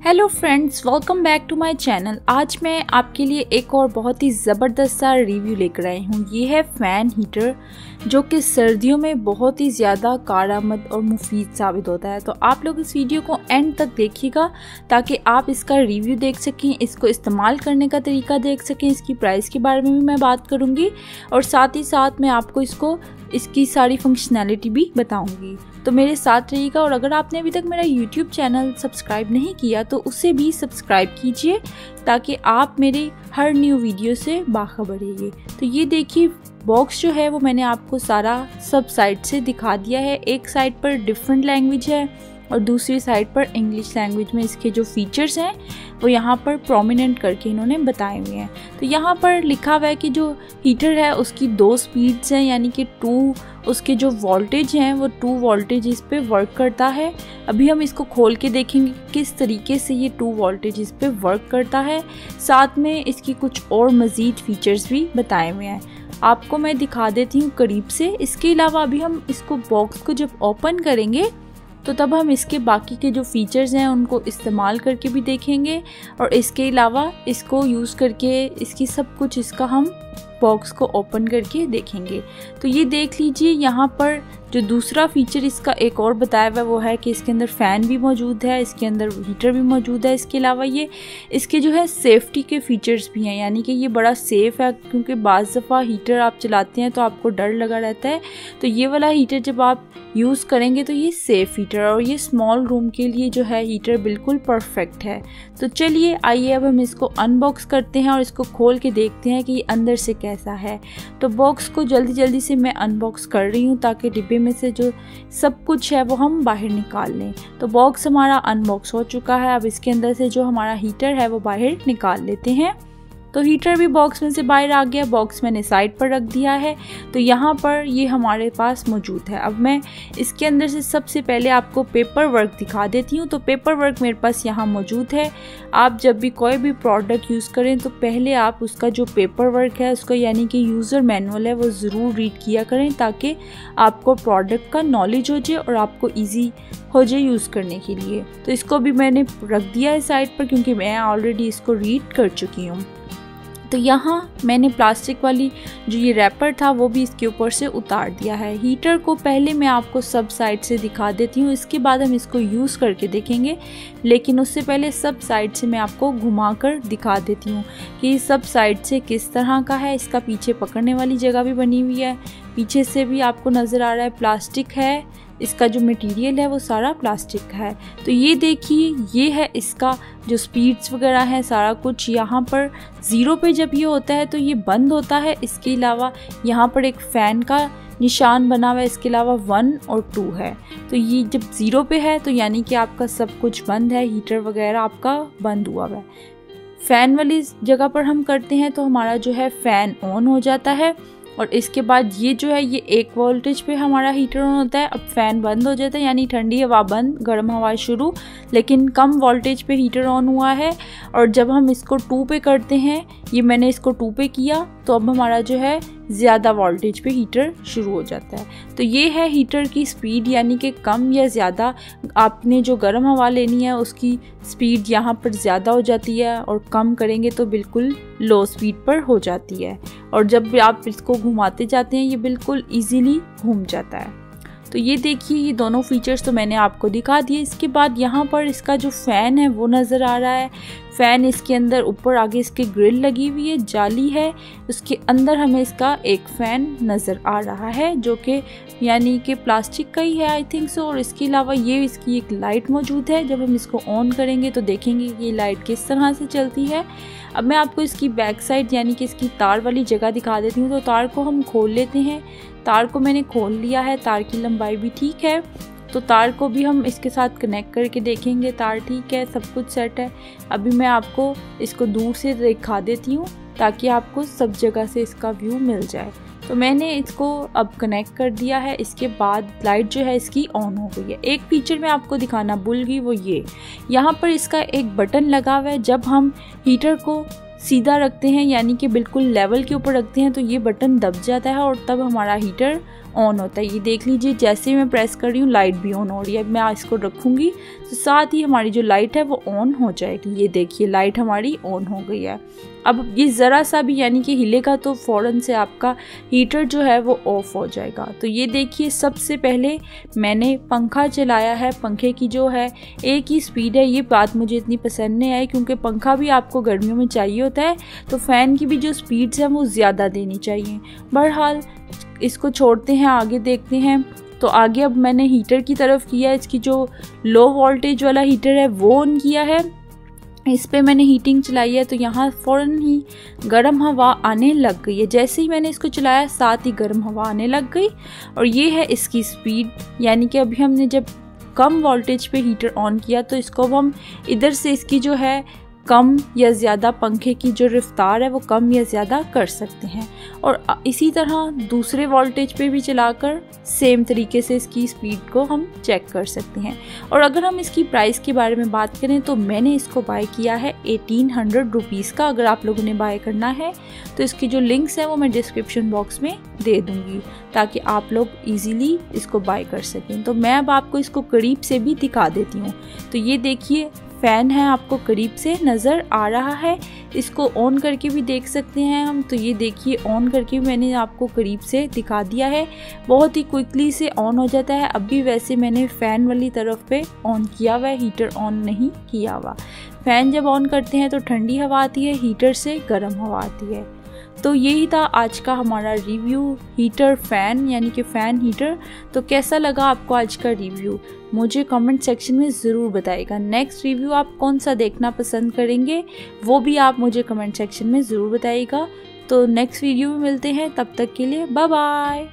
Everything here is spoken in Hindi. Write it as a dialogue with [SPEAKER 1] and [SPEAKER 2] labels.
[SPEAKER 1] Hello friends welcome back to my channel आज मैं आपके लिए एक और बहुत ही ज़बरदस्त सा रिव्यू लेकर आई हूँ। ये है फ़ैन हीटर जो कि सर्दियों में बहुत ही ज़्यादा कारामद और मुफीद साबित होता है। तो आप लोग इस वीडियो को एंड तक देखिएगा, ताकि आप इसका रिव्यू देख सकें, इसको इस्तेमाल करने का तरीका देख सकें, इसकी प्राइस के बारे में भी मैं बात करूँगी। और साथ ही साथ मैं आपको इसको इसकी सारी फंक्शनैलिटी भी बताऊँगी। तो मेरे साथ रहिएगा और अगर आपने अभी तक मेरा यूट्यूब चैनल सब्सक्राइब नहीं किया तो उसे भी सब्सक्राइब कीजिए, ताकि आप मेरे हर न्यू वीडियो से बाखबर रहिए। तो ये देखिए बॉक्स जो है, वो मैंने आपको सारा सब साइड से दिखा दिया है। एक साइड पर डिफरेंट लैंग्वेज है और दूसरी साइड पर इंग्लिश लैंग्वेज में इसके जो फीचर्स हैं, वो यहाँ पर प्रोमिनेंट करके इन्होंने बताए हुए हैं। तो यहाँ पर लिखा हुआ है कि जो हीटर है, उसकी दो स्पीड्स हैं, यानी कि टू उसके जो वोल्टेज हैं, वो टू वोल्टेज इस पर वर्क करता है। अभी हम इसको खोल के देखेंगे किस तरीके से ये टू वोल्टेज इस पर वर्क करता है। साथ में इसकी कुछ और मज़ीद फीचर्स भी बताए हुए हैं। आपको मैं दिखा देती हूँ करीब से। इसके अलावा अभी हम इसको बॉक्स को जब ओपन करेंगे तो तब हम इसके बाकी के जो फीचर्स हैं उनको इस्तेमाल करके भी देखेंगे और इसके अलावा इसको यूज़ करके इसकी सब कुछ इसका हम बॉक्स को ओपन करके देखेंगे। तो ये देख लीजिए, यहाँ पर जो दूसरा फीचर इसका एक और बताया हुआ वो है कि इसके अंदर फ़ैन भी मौजूद है, इसके अंदर हीटर भी मौजूद है। इसके अलावा ये, इसके जो है सेफ्टी के फीचर्स भी हैं, यानी कि ये बड़ा सेफ़ है, क्योंकि बाज़ दफ़ा हीटर आप चलाते हैं तो आपको डर लगा रहता है। तो ये वाला हीटर जब आप यूज़ करेंगे तो ये सेफ़ हीटर और ये स्मॉल रूम के लिए जो है हीटर बिल्कुल परफेक्ट है। तो चलिए, आइए अब हम इसको अनबॉक्स करते हैं और इसको खोल के देखते हैं कि ये अंदर से कैसा है। तो बॉक्स को जल्दी जल्दी से मैं अनबॉक्स कर रही हूँ ताकि डिब्बे में से जो सब कुछ है वो हम बाहर निकाल लें। तो बॉक्स हमारा अनबॉक्स हो चुका है। अब इसके अंदर से जो हमारा हीटर है वो बाहर निकाल लेते हैं। तो हीटर भी बॉक्स में से बाहर आ गया बॉक्स मैंने साइड पर रख दिया है। तो यहाँ पर ये हमारे पास मौजूद है। अब मैं इसके अंदर से सबसे पहले आपको पेपर वर्क दिखा देती हूँ। तो पेपर वर्क मेरे पास यहाँ मौजूद है। आप जब भी कोई भी प्रोडक्ट यूज़ करें तो पहले आप उसका जो पेपर वर्क है, उसका यानी कि यूज़र मैनुअल है, वो ज़रूर रीड किया करें ताकि आपको प्रोडक्ट का नॉलेज हो जाए और आपको ईजी हो जाए यूज़ करने के लिए। तो इसको भी मैंने रख दिया है साइड पर, क्योंकि मैं ऑलरेडी इसको रीड कर चुकी हूँ। तो यहाँ मैंने प्लास्टिक वाली जो ये रैपर था, वो भी इसके ऊपर से उतार दिया है। हीटर को पहले मैं आपको सब साइड से दिखा देती हूँ, इसके बाद हम इसको यूज़ करके देखेंगे, लेकिन उससे पहले सब साइड से मैं आपको घुमा कर दिखा देती हूँ कि सब साइड से किस तरह का है। इसका पीछे पकड़ने वाली जगह भी बनी हुई है, पीछे से भी आपको नज़र आ रहा है, प्लास्टिक है इसका जो मटेरियल है वो सारा प्लास्टिक का है। तो ये देखिए, ये है इसका जो स्पीड्स वगैरह है, सारा कुछ यहाँ पर ज़ीरो पे जब ये होता है तो ये बंद होता है। इसके अलावा यहाँ पर एक फ़ैन का निशान बना हुआ है, इसके अलावा वन और टू है। तो ये जब ज़ीरो पे है तो यानी कि आपका सब कुछ बंद है हीटर वगैरह आपका बंद हुआ हुआ है। फ़ैन वाली जगह पर हम करते हैं तो हमारा जो है फ़ैन ऑन हो जाता है। और इसके बाद ये जो है, ये एक वोल्टेज पे हमारा हीटर ऑन होता है। अब फ़ैन बंद हो जाता है, यानी ठंडी हवा बंद, गर्म हवा शुरू। लेकिन कम वोल्टेज पे हीटर ऑन हुआ है और जब हम इसको टू पे करते हैं, ये मैंने इसको टू पे किया तो अब हमारा जो है ज़्यादा वोल्टेज पे हीटर शुरू हो जाता है। तो ये है हीटर की स्पीड यानी कि कम या ज़्यादा आपने जो गर्म हवा लेनी है, उसकी स्पीड यहाँ पर ज़्यादा हो जाती है और कम करेंगे तो बिल्कुल लो स्पीड पर हो जाती है। और जब भी आप इसको घुमाते जाते हैं, ये बिल्कुल ईजीली घूम जाता है। तो ये देखिए, ये दोनों फीचर्स तो मैंने आपको दिखा दिए। इसके बाद यहाँ पर इसका जो फ़ैन है, वो नज़र आ रहा है। फ़ैन इसके अंदर ऊपर, आगे इसके ग्रिल लगी हुई है, जाली है। उसके अंदर हमें इसका एक फ़ैन नज़र आ रहा है, जो कि यानी कि प्लास्टिक का ही है आई थिंक सो और इसके अलावा ये इसकी एक लाइट मौजूद है। जब हम इसको ऑन करेंगे तो देखेंगे कि ये लाइट किस तरह से चलती है। अब मैं आपको इसकी बैक साइड यानी कि इसकी तार वाली जगह दिखा देती हूँ। तो तार को हम खोल लेते हैं। तार को मैंने खोल लिया है। तार की लंबाई भी ठीक है। तो तार को भी हम इसके साथ कनेक्ट करके देखेंगे। तार ठीक है, सब कुछ सेट है। अभी मैं आपको इसको दूर से दिखा देती हूँ ताकि आपको सब जगह से इसका व्यू मिल जाए। तो मैंने इसको अब कनेक्ट कर दिया है। इसके बाद लाइट जो है इसकी ऑन हो गई है। एक फीचर मैं आपको दिखाना भूल गई वो ये। यहाँ पर इसका एक बटन लगा हुआ है। जब हम हीटर को सीधा रखते हैं, यानी कि बिल्कुल लेवल के ऊपर रखते हैं तो ये बटन दब जाता है और तब हमारा हीटर ऑन होता है। ये देख लीजिए, जैसे ही मैं प्रेस कर रही हूँ लाइट भी ऑन हो रही है। मैं इसको रखूँगी। तो साथ ही हमारी जो लाइट है, वो ऑन हो जाएगी। ये देखिए लाइट हमारी ऑन हो गई है। अब ये ज़रा सा भी यानी कि हिलेगा तो फ़ौरन से आपका हीटर जो है, वो ऑफ़ हो जाएगा। तो ये देखिए, सबसे पहले मैंने पंखा चलाया है। पंखे की जो है, एक ही स्पीड है। ये बात मुझे इतनी पसंद नहीं आई, क्योंकि पंखा भी आपको गर्मियों में चाहिए होता है। तो फ़ैन की भी जो स्पीड्स हैं, वो ज़्यादा देनी चाहिए। बहरहाल इसको छोड़ते हैं, आगे देखते हैं। तो आगे अब मैंने हीटर की तरफ़ किया, इसकी जो लो वोल्टेज वाला हीटर है, वो ऑन किया है। इस पर मैंने हीटिंग चलाई है तो यहाँ फ़ौर ही गर्म हवा आने लग गई है। जैसे ही मैंने इसको चलाया, साथ ही गर्म हवा आने लग गई। और ये है इसकी स्पीड यानी कि अभी हमने जब कम वोल्टेज पे हीटर ऑन किया तो इसको अब हम इधर से इसकी जो है कम या ज़्यादा पंखे की जो रफ्तार है, वो कम या ज़्यादा कर सकते हैं। और इसी तरह दूसरे वोल्टेज पे भी चलाकर सेम तरीके से इसकी स्पीड को हम चेक कर सकते हैं। और अगर हम इसकी प्राइस के बारे में बात करें तो मैंने इसको बाय किया है एटीन हंड्रेड रुपीज़ का। अगर आप लोगों ने बाय करना है तो इसकी जो लिंक्स हैं, वो मैं डिस्क्रिप्शन बॉक्स में दे दूँगी, ताकि आप लोग ईज़िली इसको बाय कर सकें। तो मैं अब आपको इसको करीब से भी दिखा देती हूँ। तो ये देखिए फ़ैन है, आपको करीब से नज़र आ रहा है। इसको ऑन करके भी देख सकते हैं हम। तो ये देखिए ऑन करके मैंने आपको करीब से दिखा दिया है। बहुत ही क्विकली से ऑन हो जाता है। अब भी वैसे मैंने फ़ैन वाली तरफ़ पे ऑन किया हुआ है हीटर ऑन नहीं किया हुआ। फ़ैन जब ऑन करते हैं तो ठंडी हवा आती है हीटर से गर्म हवा आती है। तो यही था आज का हमारा रिव्यू हीटर फ़ैन यानी कि फ़ैन हीटर तो कैसा लगा आपको आज का रिव्यू मुझे कमेंट सेक्शन में ज़रूर बताएगा। नेक्स्ट रिव्यू आप कौन सा देखना पसंद करेंगे, वो भी आप मुझे कमेंट सेक्शन में ज़रूर बताइएगा तो नेक्स्ट वीडियो में मिलते हैं, तब तक के लिए बाय बाय